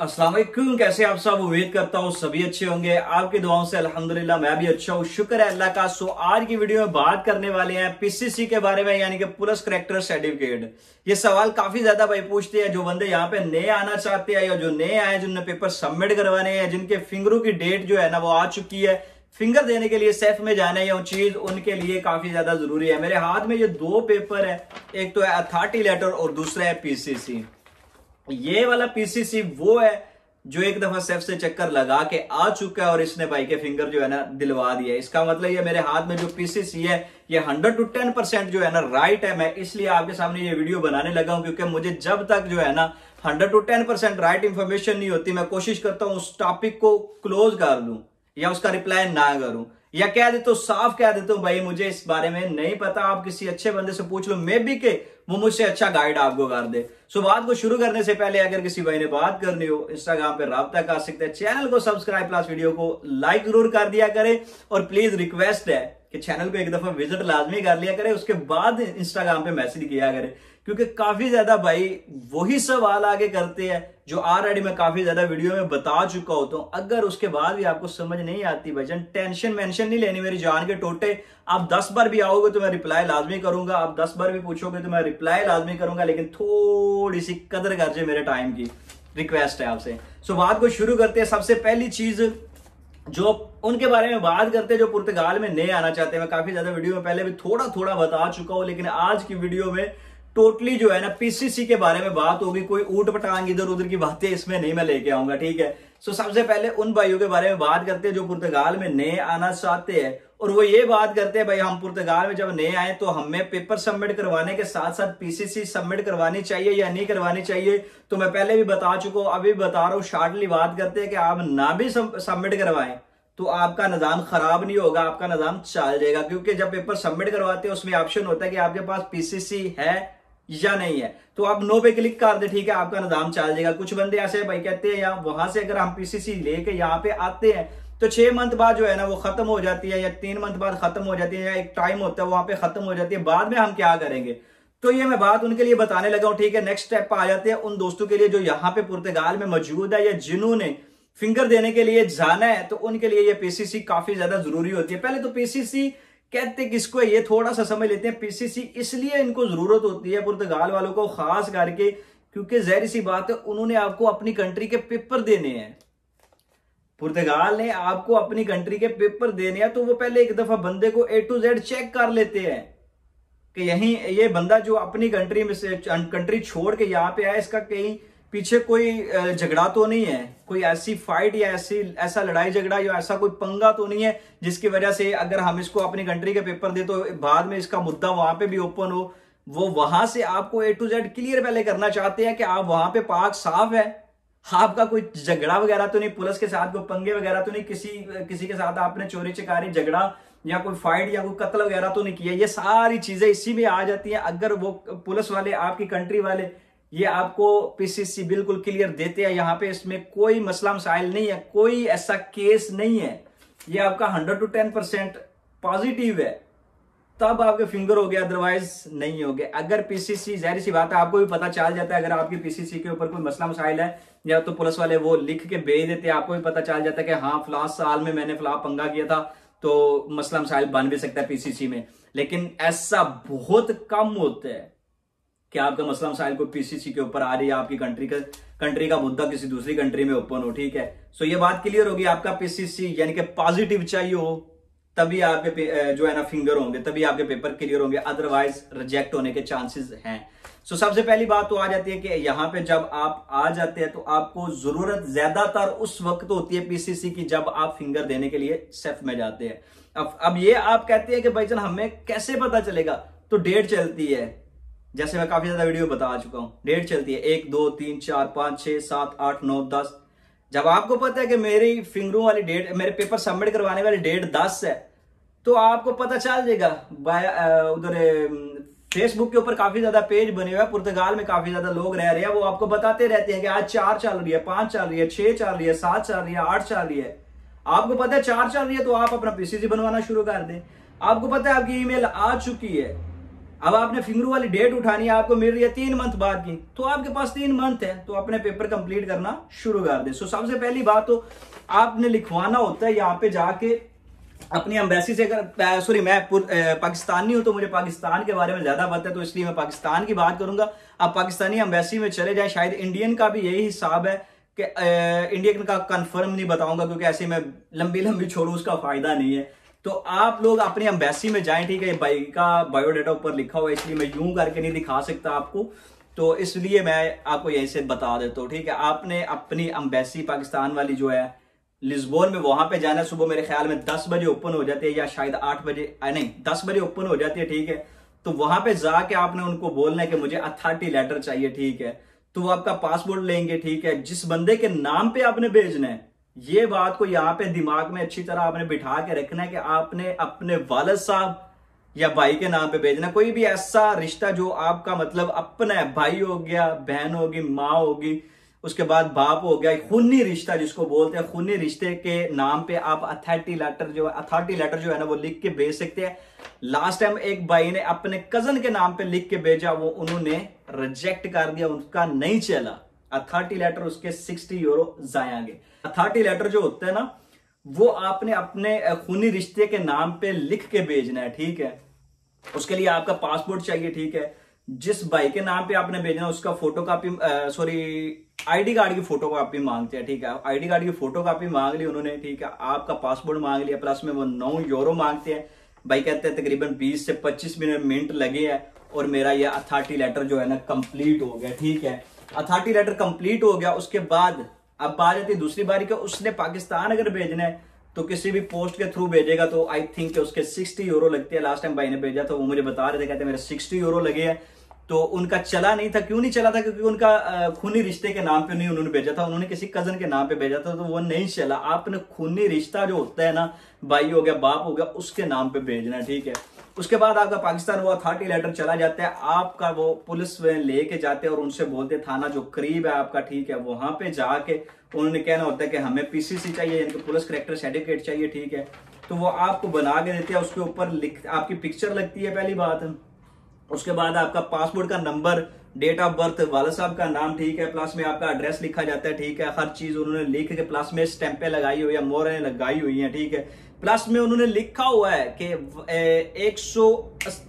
वालेकुम कैसे आप सब? उम्मीद करता हूँ सभी अच्छे होंगे। आपकी दुआओं से अल्हम्दुलिल्लाह मैं भी अच्छा हूँ। शुक्र है अल्लाह का। सो, आज की वीडियो में बात करने वाले हैं पीसीसी के बारे में, यानी कि पुलिस करेक्टर सर्टिफिकेट। ये सवाल काफ़ी ज़्यादा भाई पूछते हैं। जो बंदे यहाँ पे नए आना चाहते हैं या जो नए आए जिनने पेपर सबमिट करवाने हैं, जिनके फिंगरों की डेट जो है ना, वो आ चुकी है। फिंगर देने के लिए सेफ़ में जाना है चीज़ उनके लिए काफ़ी ज़्यादा ज़रूरी है। मेरे हाथ में ये दो पेपर है। एक तो है अथॉरिटी लेटर और दूसरा है पीसीसी ये वाला पीसीसी वो है जो एक दफ़ा सेफ़ से चक्कर लगा के आ चुका है और इसने भाई के फिंगर जो है ना दिलवा दिया इसका मतलब ये मेरे हाथ में जो पीसीसी है, ये हंड्रेड टू टेन परसेंट जो है ना राइट है। मैं इसलिए आपके सामने ये वीडियो बनाने लगा हूँ क्योंकि मुझे जब तक जो है ना hundred to ten percent right information नहीं होती, मैं कोशिश करता हूँ उस टॉपिक को क्लोज कर दूँ या उसका रिप्लाई ना करूँ। या कह देते हो साफ़ कह देते हो, भाई, मुझे इस बारे में नहीं पता, आप किसी अच्छे बंदे से पूछ लो, मे भी के, वो मुझसे अच्छा गाइड आपको कर दे। सो बात को शुरू करने से पहले अगर किसी भाई ने बात करनी हो इंस्टाग्राम पे रहा कर सकते हैं, चैनल को सब्सक्राइब प्लस वीडियो को लाइक ज़रूर कर दिया करे, और प्लीज़ रिक्वेस्ट है कि चैनल को एक दफ़ा विज़िट लाजमी कर लिया करे, उसके बाद इंस्टाग्राम पे मैसेज किया करे। क्योंकि काफ़ी ज़्यादा भाई वही सवाल आगे करते हैं, जो ऑलरेडी मैं काफ़ी ज़्यादा वीडियो में बता चुका होता हूँ। अगर उसके बाद भी आपको समझ नहीं आती भाईजान टेंशन मेंशन नहीं लेनी मेरी जान के टोटे। आप दस बार भी आओगे तो मैं रिप्लाई लाजमी करूँगा, आप दस बार भी पूछोगे तो मैं रिप्लाई लाजमी करूँगा, लेकिन थोड़ी सी कदर कर मेरे टाइम की रिक्वेस्ट है आपसे। सो बात को शुरू करते हैं। सबसे पहली चीज़ जो उनके बारे में बात करते हैं, जो पुर्तगाल में नए आना चाहते हैं। मैं काफ़ी ज़्यादा वीडियो में पहले भी थोड़ा थोड़ा बता चुका हूँ, लेकिन आज की वीडियो में टोटली जो है ना पीसीसी के बारे में बात होगी, कोई ऊट पटांग इधर उधर की बातें इसमें नहीं मैं लेके आऊँगा, ठीक है? सो सबसे पहले उन भाइयों के बारे में बात करते हैं जो पुर्तगाल में नए आना चाहते हैं। और वो ये बात करते हैं, भाई, हम पुर्तगाल में जब नए आए तो हमें पेपर सबमिट करवाने के साथ साथ पीसीसी सबमिट करवानी चाहिए या नहीं करवानी चाहिए? तो मैं पहले भी बता चुका हूँ, अभी बता रहा हूँ शार्टली बात करते हैं कि आप ना भी सबमिट करवाएँ तो आपका निज़ाम खराब नहीं होगा, आपका निज़ाम चल जाएगा। क्योंकि जब पेपर सबमिट करवाते हैं, उसमें ऑप्शन होता है कि आपके पास पीसीसी है या नहीं है। तो आप नो पे क्लिक कर दे, ठीक है? आपका निज़ाम चल जाएगा। कुछ बंदे ऐसे भाई, कहते हैं या वहाँ से अगर हम पीसीसी लेके यहाँ पे आते हैं तो छह मंथ बाद जो है ना, वो खत्म हो जाती है या तीन मंथ बाद खत्म हो जाती है या एक टाइम होता है वहाँ पे खत्म हो जाती है। बाद में हम क्या करेंगे? तो ये मैं बात उनके लिए बताने लगा हूँ, ठीक है? नेक्स्ट स्टेप आ जाते हैं उन दोस्तों के लिए जो यहाँ पे पुर्तगाल में मौजूद है या जिन्होंने फिंगर देने के लिए जाना है तो उनके लिए ये पीसीसी काफ़ी ज़्यादा ज़रूरी होती है। पहले तो पीसीसी कहते किसको ये थोड़ा सा समझ लेते हैं पीसीसी इसलिए इनको ज़रूरत होती है पुर्तगाल वालों को खास करके, क्योंकि जहरी सी बात है, उन्होंने आपको अपनी कंट्री के पेपर देने हैं। पुर्तगाल ने आपको अपनी कंट्री के पेपर देने हैं तो वो पहले एक दफ़ा बंदे को ए टू जेड चेक कर लेते हैं कि यही ये बंदा जो अपनी कंट्री में से कंट्री छोड़ के यहाँ पे आया, इसका कहीं पीछे कोई झगड़ा तो नहीं है? कोई ऐसी फाइट या ऐसी, ऐसा लड़ाई झगड़ा या ऐसा कोई पंगा तो नहीं है जिसकी वजह से अगर हम इसको अपनी कंट्री के पेपर दे तो बाद में इसका मुद्दा वहाँ पे भी ओपन हो? वो वहाँ से आपको ए टू जेड क्लियर पहले करना चाहते हैं कि आप वहाँ पे पाक साफ़ है? आपका कोई झगड़ा वगैरह तो नहीं? पुलिस के साथ कोई पंगे वगैरह तो नहीं? किसी किसी के साथ आपने चोरी चिकारी, झगड़ा या कोई फाइट या कोई कत्ल वगैरह तो नहीं किया? ये सारी चीज़ें इसी में आ जाती हैं। अगर वो पुलिस वाले, आपकी कंट्री वाले ये आपको पीसीसी बिल्कुल क्लियर देते हैं। यहाँ पे इसमें कोई मसला मसाइल नहीं है, कोई ऐसा केस नहीं है। ये आपका hundred to ten percent positive है। तब आपके फिंगर हो गया अदरवाइज़ नहीं हो गया अगर पीसीसी जहरी सी बात है, आपको भी पता चल जाता है, अगर आपके पीसीसी के ऊपर कोई मसला मसाइल है, या तो पुलिस वाले वो लिख के भेज देते हैं, आपको भी पता चल जाता है कि हाँ फला साल में मैंने फला पंगा किया था तो मसला मसाइल बन भी सकता है पीसीसी में। लेकिन ऐसा बहुत कम होता है। कि आपका मसला मसाइल को पीसीसी के ऊपर आ रही है आपकी कंट्री का कंट्री का मुद्दा किसी दूसरी कंट्री में ओपन हो ठीक है? सो ये बात क्लियर होगी आपका पीसीसी यानी कि पॉजिटिव चाहिए हो तभी आपके जो है ना फिंगर होंगे तभी आपके पेपर क्लियर होंगे अदरवाइज़ रिजेक्ट होने के चांसेस हैं। सो so, सबसे पहली बात तो आ जाती है कि यहाँ पे जब आप आ जाते हैं तो आपको ज़रूरत ज़्यादातर उस वक्त होती है पीसीसी की जब आप फिंगर देने के लिए सेफ़ में जाते हैं। अब अब ये आप कहते हैं कि भाईजान हमें कैसे पता चलेगा? तो डेट चलती है। जैसे मैं काफ़ी ज़्यादा वीडियो बता चुका हूँ। डेट चलती है एक, दो, तीन, चार, पाँच, छह, सात, आठ, नौ, दस। जब आपको पता है कि मेरी फिंगरों वाली डेट, मेरे पेपर सबमिट करवाने वाली डेट दस है तो आपको पता चल जाएगा। उधर फेसबुक के ऊपर काफ़ी ज़्यादा पेज बने हुए हैं। पुर्तगाल में काफ़ी ज़्यादा लोग रह रहे हैं। वो आपको बताते रहते हैं कि आज चार चल रही है, पाँच चल रही है, छह चल रही है, सात चल रही है, आठ चल रही है। आपको पता है चार चल रही है तो आप अपना पीसीसी बनवाना शुरू कर दें। आपको पता है आपकी ईमेल आ चुकी है। अब आपने फिंगर वाली डेट उठानी है, आपको मिल रही है तीन मंथ बाद की तो आपके पास तीन मंथ है तो अपने पेपर कंप्लीट करना शुरू कर दे। सो सबसे पहली बात तो आपने लिखवाना होता है यहाँ पे जाके अपनी अम्बेसी से अगर सॉरी मैं पाकिस्तानी हूँ तो मुझे पाकिस्तान के बारे में ज़्यादा पता है तो इसलिए मैं पाकिस्तान की बात करूँगा। आप पाकिस्तानी अम्बेसी में चले जाए, शायद इंडियन का भी यही हिसाब है कि इंडियन का कंफर्म नहीं बताऊँगा, क्योंकि ऐसे मैं लंबी लंबी छोड़ू, उसका फ़ायदा नहीं है। तो आप लोग अपनी अम्बेसी में जाएँ, ठीक है? बाई का बायोडाटा ऊपर लिखा हुआ है, इसलिए मैं यूँ करके नहीं दिखा सकता आपको। तो इसलिए मैं आपको यहीं से बता देता हूँ, ठीक है? आपने अपनी अम्बेसी पाकिस्तान वाली जो है, लिस्बोन में वहाँ पे जाना सुबह मेरे ख्याल में दस बजे ओपन हो जाती है या शायद आठ बजे नहीं, दस बजे ओपन हो जाती है, ठीक है? तो वहाँ पे जाके आपने उनको बोलना है कि मुझे अथॉरिटी लेटर चाहिए, ठीक है? तो वो आपका पासपोर्ट लेंगे, ठीक है? जिस बंदे के नाम पे आपने भेजना है ये बात को यहाँ पे दिमाग में अच्छी तरह आपने बिठा के रखना है कि आपने अपने वालद साहब या भाई के नाम पे भेजना। कोई भी ऐसा रिश्ता जो आपका मतलब अपना है, भाई हो गया, बहन होगी माँ होगी उसके बाद बाप हो गया, खूनी रिश्ता जिसको बोलते हैं, खूनी रिश्ते के नाम पे आप अथॉरिटी लेटर जो अथॉरिटी लेटर जो है ना, वो लिख के भेज सकते हैं। लास्ट टाइम एक भाई ने अपने कज़न के नाम पे लिख के भेजा, वो उन्होंने रिजेक्ट कर दिया, उनका नहीं चला। अथॉरिटी लेटर उसके सिक्सटी यूरो जाएँगे अथॉरिटी लेटर जो होता है ना, वो आपने अपने खूनी रिश्ते के नाम पे लिख के भेजना है, ठीक है? उसके लिए आपका पासपोर्ट चाहिए, ठीक है? जिस भाई के नाम पे आपने भेजना उसका photo copy sorry ID card की फ़ोटो कापी मांगते हैं, ठीक है? आईडी कार्ड की फ़ोटो कापी मांग ली उन्होंने, ठीक है? आपका पासपोर्ट मांग लिया प्लस में वो नौ यूरो मांगते हैं। भाई कहते हैं, तकरीबन 20 से 25 मिनट मिनट लगे हैं और मेरा ये अथॉरिटी लेटर जो है ना कंप्लीट हो गया, ठीक है? अथॉरिटी लेटर कंप्लीट हो गया, उसके बाद अब आ जाती दूसरी बारी का उसने पाकिस्तान अगर भेजना है तो किसी भी पोस्ट के थ्रू भेजेगा तो आई थिंक उसके सिक्सटी यूरो लगते हैं लास्ट टाइम भाई ने भेजा तो वो मुझे बता रहे थे, कहते मेरे सिक्सटी यूरो लगे हैं। तो उनका चला नहीं था, क्यों नहीं चला था? क्योंकि उनका खूनी रिश्ते के नाम पे नहीं उन्होंने भेजा था, उन्होंने किसी कज़न के नाम पे भेजा था तो वो नहीं चला। आपने खूनी रिश्ता जो होता है ना, भाई हो गया, बाप हो गया, उसके नाम पे भेजना, ठीक है? उसके बाद आपका पाकिस्तान वो अथॉरिटी लेटर चला जाता है। आपका वो पुलिस लेके जाते हैं और उनसे बोलते थाना जो करीब है आपका, ठीक है, वहाँ पे जाके उन्होंने कहना होता है कि हमें पीसीसी चाहिए, यानी पुलिस करेक्टर सर्टिफिकेट चाहिए, ठीक है। तो वो आपको बना के देते हैं, उसके ऊपर लिख, आपकी पिक्चर लगती है पहली बात। उसके बाद आपका पासपोर्ट का नंबर डेट ऑफ़ बर्थ वाला साहब का नाम, ठीक है प्लस में आपका एड्रेस लिखा जाता है, ठीक है। हर चीज़ उन्होंने लिख के प्लस में स्टैंपे लगाई हुई है, मोहरें लगाई हुई हैं, ठीक है। प्लस में उन्होंने लिखा हुआ है कि एक सौ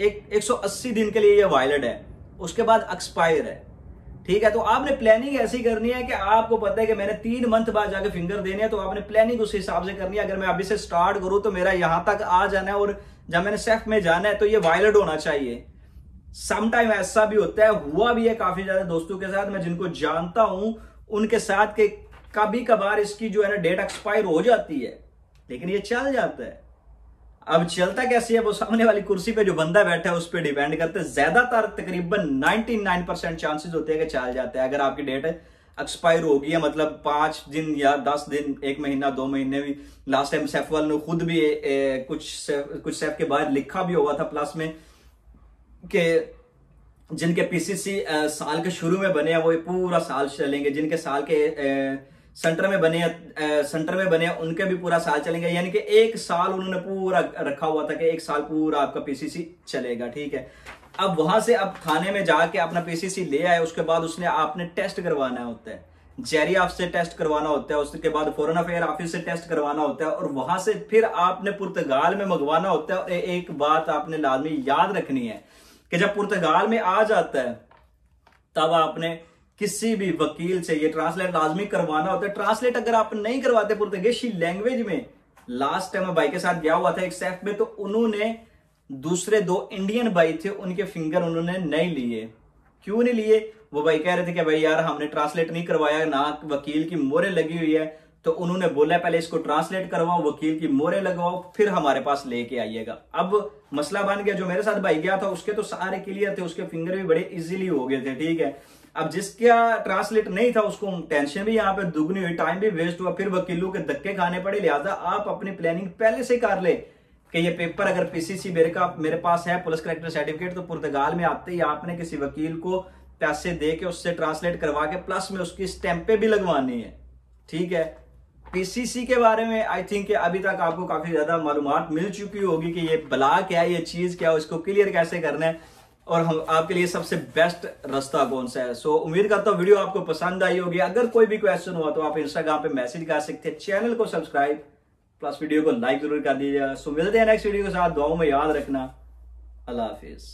एक सौ अस्सी दिन के लिए ये वायलेट है। उसके बाद एक्सपायर है। ठीक है तो आपने प्लानिंग ऐसी करनी है कि आपको पता है कि मैंने तीन मंथ बाद जाके फिंगर देने हैं तो आपने प्लानिंग उस हिसाब से करनी है। अगर मैं अभी से स्टार्ट करूँ तो मेरा यहाँ तक आ जाना है और जब मैंने सेफ़ में जाना है तो ये वायलेट होना चाहिए। समटाइम ऐसा भी होता है, हुआ भी है काफ़ी ज़्यादा दोस्तों के साथ, मैं जिनको जानता हूँ, उनके साथ के कभी कभार इसकी जो है ना डेट एक्सपायर हो जाती है। लेकिन ये चल जाता है। अब चलता कैसे है? वो सामने वाली कुर्सी पे जो बंदा बैठा है उस पर डिपेंड करते हैं। ज़्यादातर तकरीबन 99 परसेंट चांसेस होते हैं कि चल जाता है। अगर आपकी डेट एक्सपायर हो गई है मतलब पाँच दिन या दस दिन एक महीना दो महीने भी लास्ट टाइम सेफ़ ने खुद भी ए, ए, कुछ सेफ़, कुछ सेफ़ के बाद लिखा भी हुआ था प्लस में के जिनके पीसीसी साल के शुरू में बने हैं वो पूरा साल चलेंगे। जिनके साल के सेंटर में बने सेंटर में बने, उनके भी पूरा साल चलेंगे। यानी कि एक साल उन्होंने पूरा रखा हुआ था कि एक साल पूरा आपका पीसीसी चलेगा, ठीक है? अब वहाँ से अब थाने में जाके अपना पीसीसी ले आए, उसके बाद उसने आपने टेस्ट करवाना होता है। जेरी ऑफ़ से टेस्ट करवाना होता है, उसके बाद फॉरन अफेयर ऑफ़िस से टेस्ट करवाना होता है, और वहाँ से फिर आपने पुर्तगाल में मंगवाना होता है। और एक बात आपने लाजमी याद रखनी है कि जब पुर्तगाल में आ जाता है, तब आपने किसी भी वकील से ये ट्रांसलेट लाजमी करवाना होता है। ट्रांसलेट अगर आप नहीं करवाते पुर्तगेशी लैंग्वेज में लास्ट टाइम मैं भाई के साथ गया हुआ था एक सेफ़ में तो उन्होंने दूसरे दो इंडियन भाई थे, उनके फिंगर उन्होंने नहीं लिए। क्यों नहीं लिए? वो भाई कह रहे थे कि भाई यार, हमने ट्रांसलेट नहीं करवाया, ना वकील की मोरे लगी हुई है। तो उन्होंने बोला, पहले इसको ट्रांसलेट करवाओ, वकील की मोरे लगवाओ, फिर हमारे पास लेके आइएगा। अब मसला बन गया, जो मेरे साथ भाई गया था, उसके तो सारे क्लियर थे, उसके फिंगर भी बड़े इजीली हो गए थे, ठीक है? अब जिसका ट्रांसलेट नहीं था, उसको टेंशन भी यहाँ पे दुगनी हुई टाइम भी वेस्ट हुआ, फिर वकीलों के धक्के खाने पड़े। लिहाजा आप अपनी प्लानिंग पहले से कर ले कि ये पेपर अगर पीसीसी मेरे का, मेरे पास है पुलिस करेक्टर सर्टिफिकेट तो पुर्तगाल में आते ही आपने किसी वकील को पैसे दे के उससे ट्रांसलेट करवा के प्लस में उसकी स्टैंपे भी लगवानी है। ठीक है? पीसीसी के बारे में आई थिंक अभी तक आपको काफ़ी ज़्यादा मालूम मिल चुकी होगी कि ये बला क्या है, ये चीज़ क्या है, इसको क्लियर कैसे करना है। और हम आपके लिए सबसे बेस्ट रास्ता कौन सा है? सो उम्मीद करता हूँ वीडियो आपको पसंद आई होगी। अगर कोई भी क्वेश्चन हुआ तो आप इंस्टाग्राम पे मैसेज कर सकते हैं। चैनल को सब्सक्राइब प्लस वीडियो को लाइक ज़रूर कर दीजिएगा। सो मिलते हैं नेक्स्ट वीडियो के साथ। दुआओं में याद रखना। अल्लाह हाफिज़।